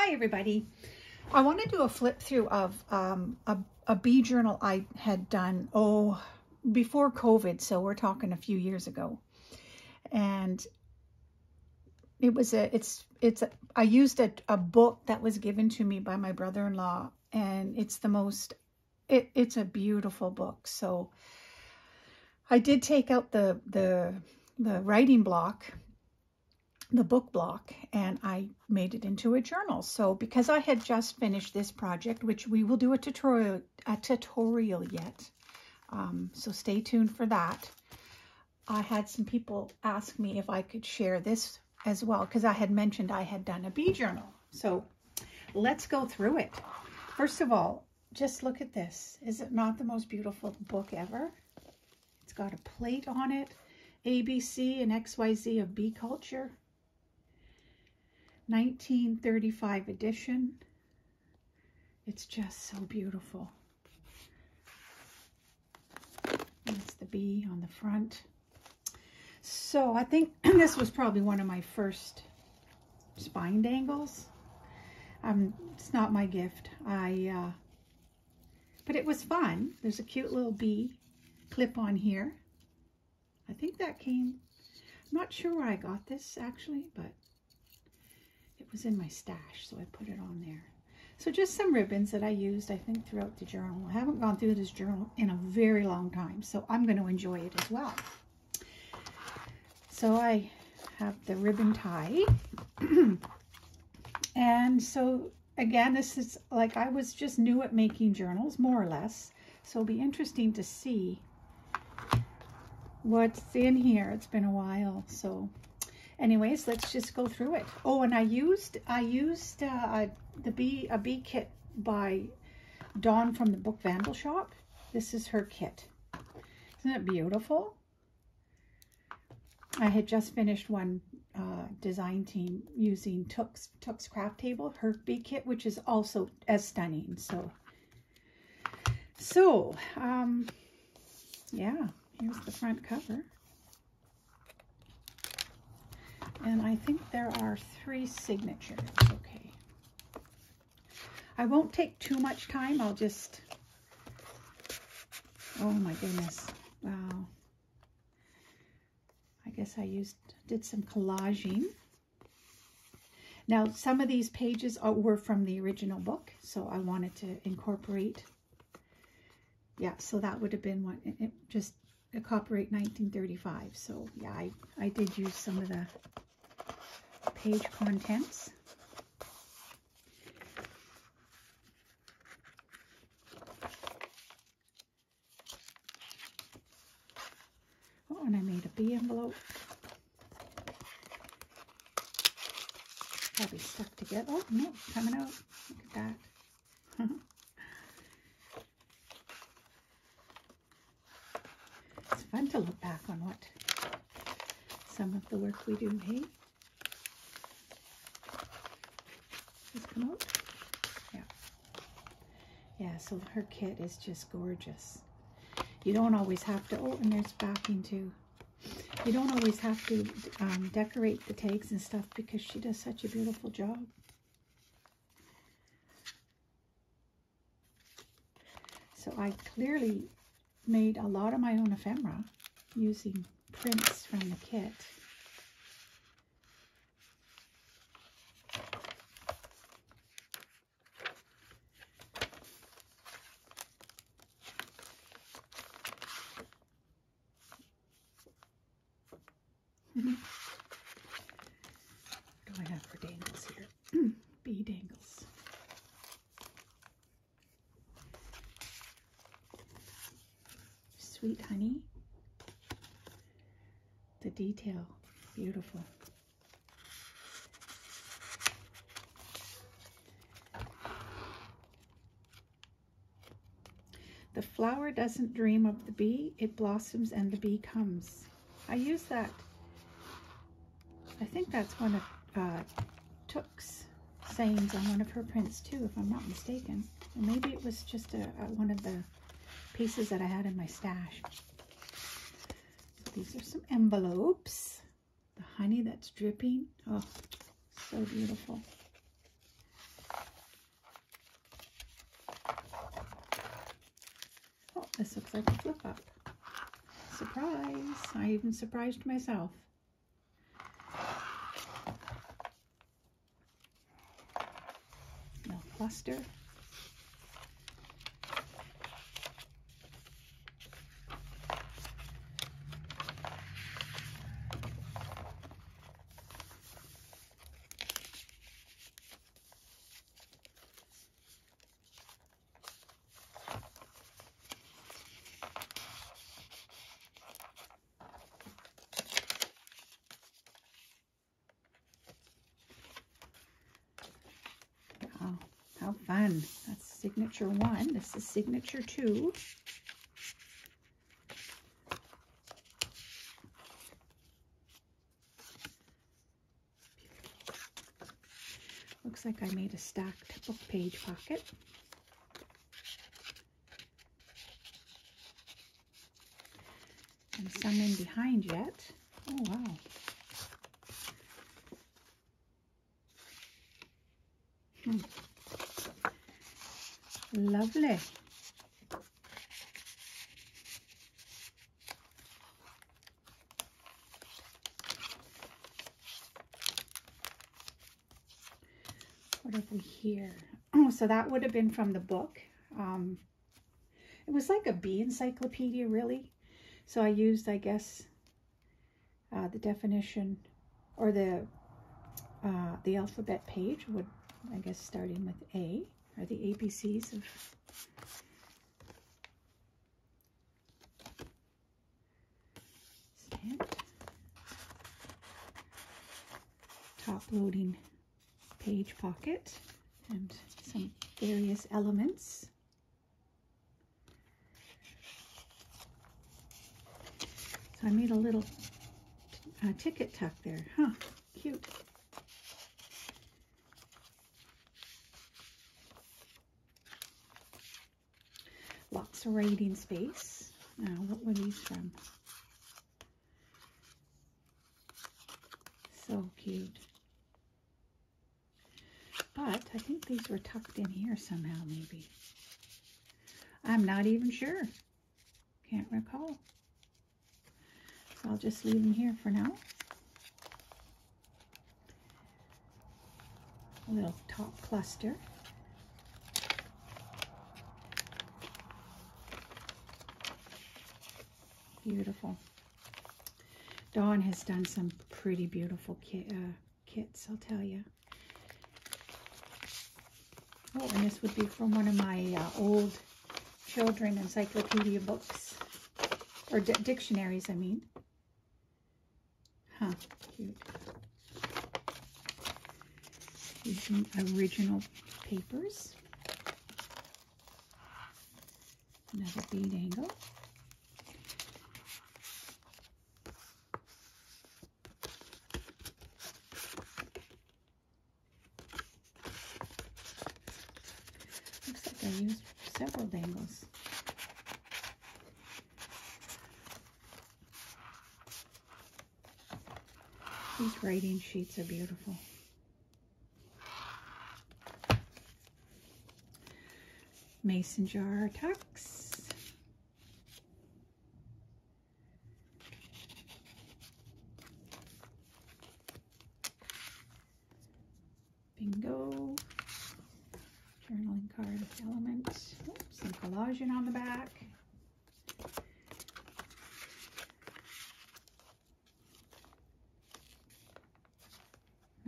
Hi everybody. I want to do a flip through of um, a, a bee journal I had done, oh, before COVID, so we're talking a few years ago. And it was a, it's, it's, a, I used a, a book that was given to me by my brother-in-law and it's the most, it, it's a beautiful book. So I did take out the, the, the writing block the book block and I made it into a journal. So because I had just finished this project, which we will do a tutorial, a tutorial yet, um, so stay tuned for that. I had some people ask me if I could share this as well because I had mentioned I had done a bee journal. So let's go through it. First of all, just look at this. Is it not the most beautiful book ever? It's got a plate on it, ABC and XYZ of bee culture. 1935 edition. It's just so beautiful. That's the bee on the front. So I think this was probably one of my first spine dangles. Um, it's not my gift. I, uh, but it was fun. There's a cute little bee clip on here. I think that came, I'm not sure where I got this actually, but was in my stash, so I put it on there. So just some ribbons that I used, I think, throughout the journal. I haven't gone through this journal in a very long time, so I'm going to enjoy it as well. So I have the ribbon tie. and so, again, this is like I was just new at making journals, more or less. So it'll be interesting to see what's in here. It's been a while, so anyways, let's just go through it. Oh, and I used I used uh, the bee a bee kit by Dawn from the Book Vandal Shop. This is her kit. Isn't it beautiful? I had just finished one uh, design team using Took's, Took's Craft Table, her bee kit, which is also as stunning. So, so um, yeah, here's the front cover. And I think there are three signatures. Okay. I won't take too much time. I'll just... Oh my goodness. Wow. I guess I used did some collaging. Now, some of these pages are, were from the original book, so I wanted to incorporate. Yeah, so that would have been what, it, just a copyright 1935. So yeah, I, I did use some of the page contents. Oh, and I made a bee envelope. Probably stuck together. Oh, no, coming out. Look at that. it's fun to look back on what some of the work we do, hey? Come out? Yeah. Yeah, so her kit is just gorgeous. You don't always have to, oh, and there's backing too. You don't always have to um, decorate the tags and stuff because she does such a beautiful job. So I clearly made a lot of my own ephemera using prints from the kit. What do I have for dangles here? Bee dangles. Sweet honey. The detail, beautiful. The flower doesn't dream of the bee, it blossoms and the bee comes. I use that I think that's one of uh, Took's sayings on one of her prints too, if I'm not mistaken. And maybe it was just a, a, one of the pieces that I had in my stash. These are some envelopes. The honey that's dripping. Oh, so beautiful. Oh, this looks like a flip up. Surprise! I even surprised myself. No cluster. How fun. That's signature one. This is signature two. Looks like I made a stacked book page pocket. And some in behind yet. Oh, wow. Hmm. Lovely. What have we here? Oh, so that would have been from the book. Um, it was like a bee encyclopedia, really. So I used, I guess, uh, the definition or the uh, the alphabet page would, I guess, starting with A, or the ABCs of stamped. Top loading page pocket and some various elements. So I made a little uh, ticket tuck there. Huh, cute. Writing space. Now, what were these from? So cute. But I think these were tucked in here somehow, maybe. I'm not even sure. Can't recall. So I'll just leave them here for now. A little top cluster. Beautiful. Dawn has done some pretty beautiful uh, kits, I'll tell you. Oh, and this would be from one of my uh, old children encyclopedia books, or dictionaries, I mean. Huh, cute. Using original papers. Another bee dangle. Looks like I used several dangles. These writing sheets are beautiful. Mason jar tucks. Bingo. Journaling card element. Oops, some collaging on the back.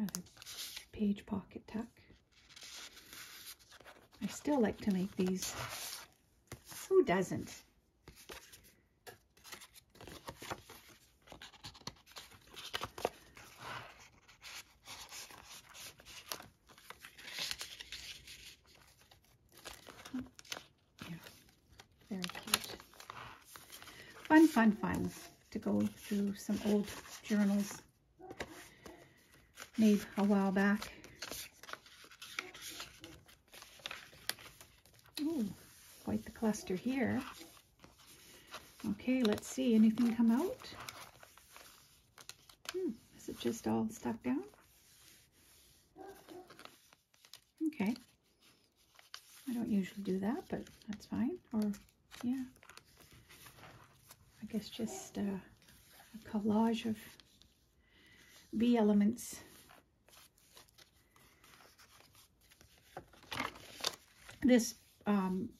Another page pocket tuck. I still like to make these. Who doesn't? Fun, fun to go through some old journals made a while back. Ooh, quite the cluster here. Okay, let's see. Anything come out? Hmm, is it just all stuck down? Okay. I don't usually do that, but that's fine. Or, yeah, I guess just uh, a collage of bee elements. This um,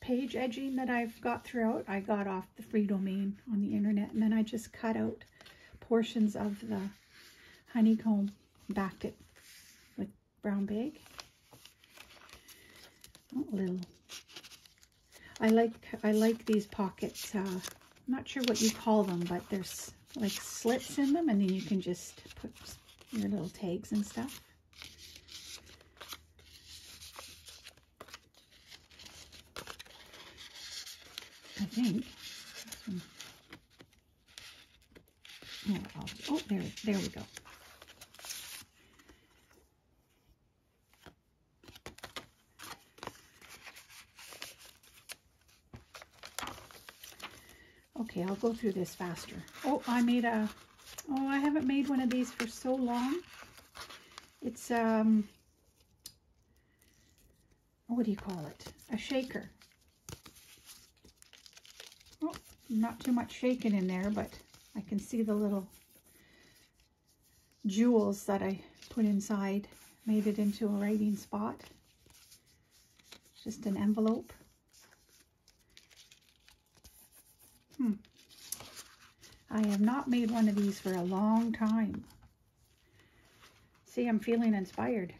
page edging that I've got throughout, I got off the free domain on the internet, and then I just cut out portions of the honeycomb, backed it with brown bag. Oh, little. I like I like these pockets. Uh, I'm not sure what you call them, but there's like slits in them, and then you can just put your little tags and stuff. I think. Oh, oh, there, there we go. Okay, I'll go through this faster. Oh, I made a, oh, I haven't made one of these for so long. It's, um, what do you call it? A shaker. Oh, not too much shaking in there, but I can see the little jewels that I put inside. Made it into a writing spot. Just an envelope. Hmm. I have not made one of these for a long time. See, I'm feeling inspired.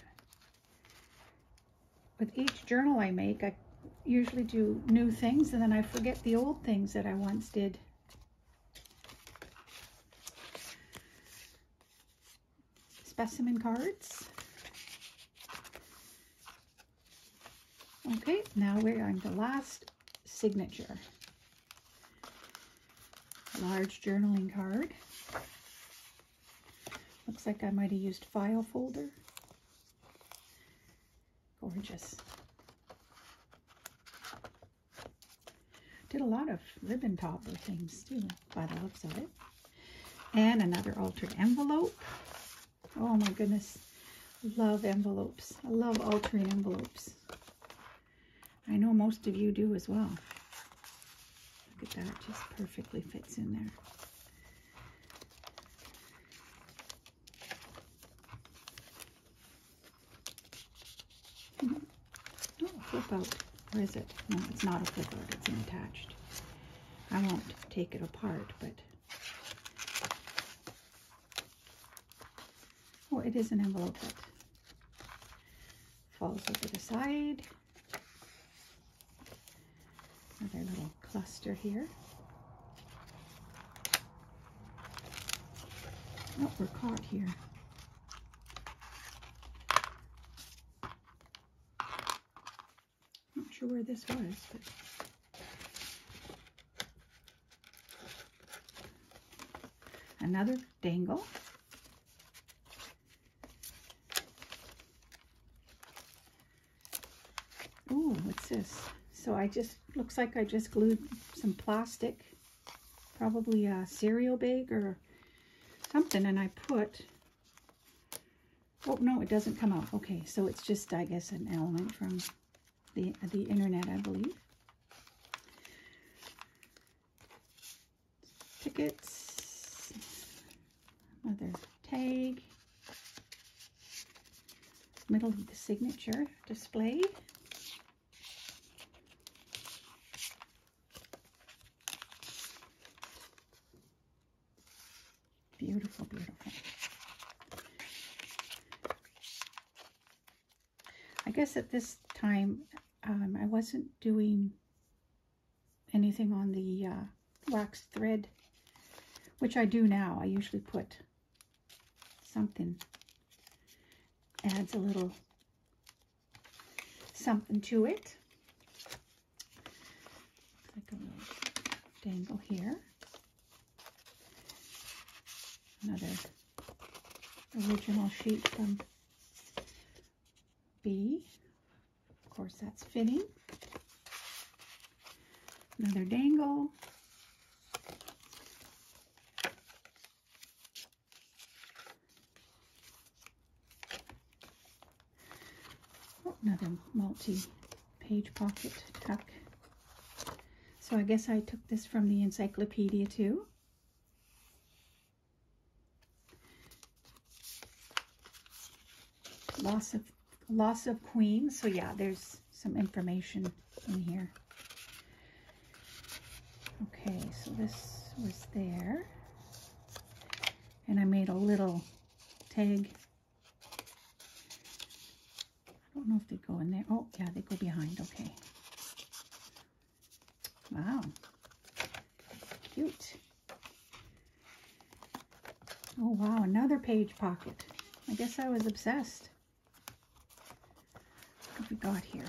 With each journal I make, I usually do new things and then I forget the old things that I once did. Specimen cards. Okay, now we're on the last signature large journaling card. Looks like I might have used file folder. Gorgeous. Did a lot of ribbon topper things too, by the looks of it. And another altered envelope. Oh my goodness. Love envelopes. I love altering envelopes. I know most of you do as well Look at that, just perfectly fits in there. Oh, flip out. Where is it? No, it's not a flip out. It's an attached. I won't take it apart, but... Oh, it is an envelope that falls over the side. Another little cluster here. Oh, we're caught here. Sure where this was, but another dangle. Ooh, what's this? So I just, looks like I just glued some plastic, probably a cereal bag or something, and I put, oh no, it doesn't come out. Okay, so it's just, I guess, an element from the, the internet, I believe. Tickets, another tag, middle of the signature display. Beautiful, beautiful. I guess at this time, um, I wasn't doing anything on the uh, wax thread, which I do now. I usually put something, adds a little something to it. Like a little dangle here another original sheet from B. Of course, that's fitting. Another dangle. Oh, another multi-page pocket tuck. So I guess I took this from the encyclopedia too. Loss of loss of queen. So yeah, there's some information in here. Okay, so this was there. And I made a little tag. I don't know if they go in there. Oh, yeah, they go behind. Okay. Wow. Cute. Oh, wow, another page pocket. I guess I was obsessed. We got here?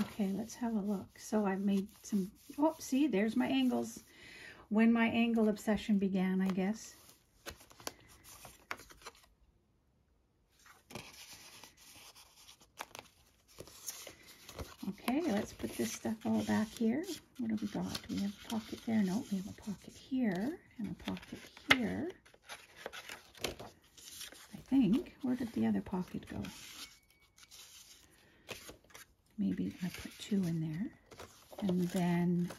Okay, let's have a look. So I've made some, oh, see, there's my angles. When my angle obsession began, I guess. Okay, let's put this stuff all back here. What have we got? Do we have a pocket there? No, we have a pocket here and a pocket here. I think. Where did the other pocket go? Maybe I put two in there. And then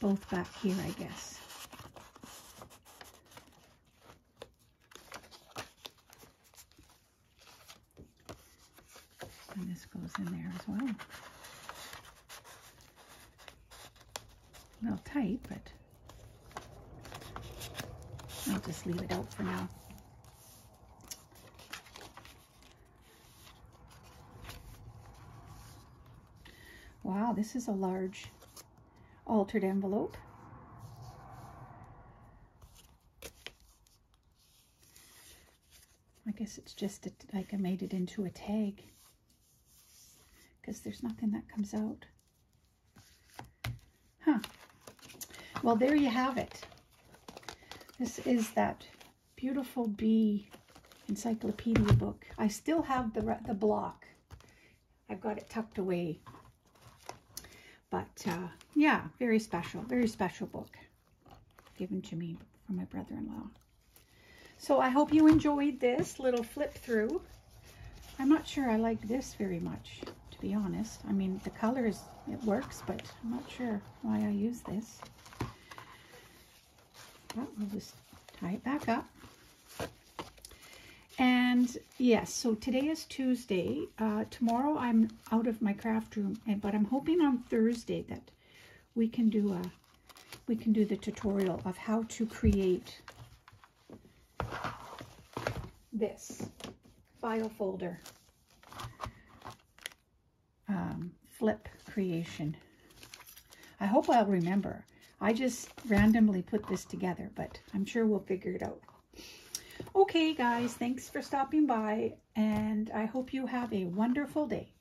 both back here, I guess. And this goes in there as well. A little tight, but I'll just leave it out for now. Wow, this is a large altered envelope. I guess it's just a, like I made it into a tag because there's nothing that comes out. Huh. Well, there you have it. This is that beautiful bee encyclopedia book. I still have the, the block. I've got it tucked away but uh, yeah, very special, very special book given to me from my brother-in-law. So I hope you enjoyed this little flip through. I'm not sure I like this very much, to be honest. I mean, the colors, it works, but I'm not sure why I use this. But we'll just tie it back up. And yes, so today is Tuesday. Uh, tomorrow I'm out of my craft room, and, but I'm hoping on Thursday that we can do a we can do the tutorial of how to create this file folder um, flip creation. I hope I'll remember. I just randomly put this together, but I'm sure we'll figure it out. Okay, guys, thanks for stopping by, and I hope you have a wonderful day.